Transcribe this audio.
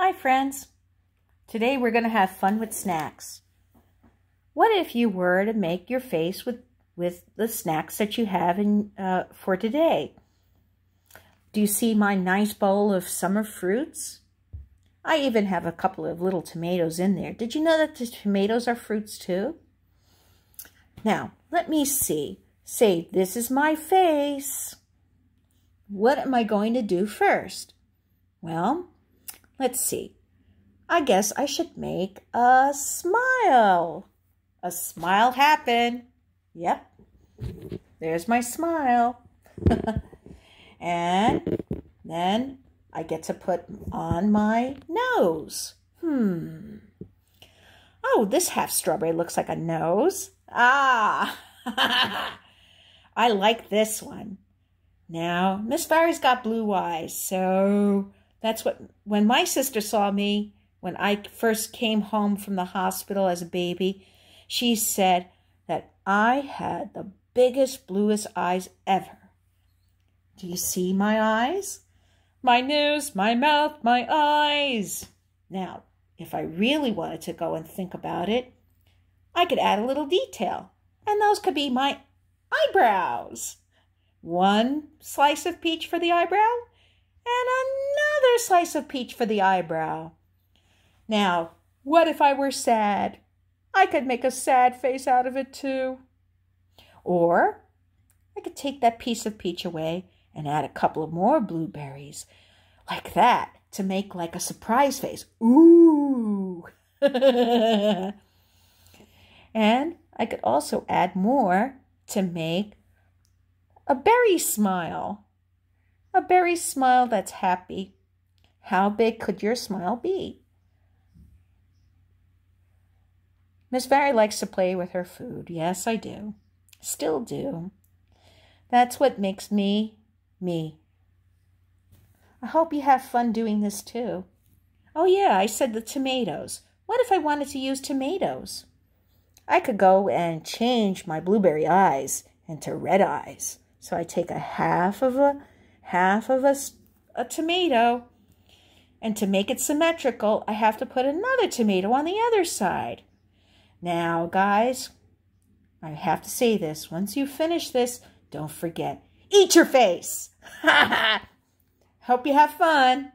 Hi friends. Today we're going to have fun with snacks. What if you were to make your face with, with the snacks that you have in uh, for today? Do you see my nice bowl of summer fruits? I even have a couple of little tomatoes in there. Did you know that the tomatoes are fruits too? Now, let me see. Say, this is my face. What am I going to do first? Well, Let's see. I guess I should make a smile. A smile happen. Yep. There's my smile. and then I get to put on my nose. Hmm. Oh, this half strawberry looks like a nose. Ah. I like this one. Now, Miss Barry's got blue eyes, so that's what, when my sister saw me, when I first came home from the hospital as a baby, she said that I had the biggest, bluest eyes ever. Do you see my eyes? My nose, my mouth, my eyes. Now, if I really wanted to go and think about it, I could add a little detail, and those could be my eyebrows. One slice of peach for the eyebrow, and another slice of peach for the eyebrow. Now, what if I were sad? I could make a sad face out of it too. Or I could take that piece of peach away and add a couple of more blueberries, like that, to make like a surprise face. Ooh! and I could also add more to make a berry smile. A berry smile that's happy. How big could your smile be? Miss Barry likes to play with her food. Yes, I do. Still do. That's what makes me, me. I hope you have fun doing this too. Oh yeah, I said the tomatoes. What if I wanted to use tomatoes? I could go and change my blueberry eyes into red eyes. So I take a half of a half of a, a tomato. And to make it symmetrical, I have to put another tomato on the other side. Now, guys, I have to say this. Once you finish this, don't forget, eat your face. Hope you have fun.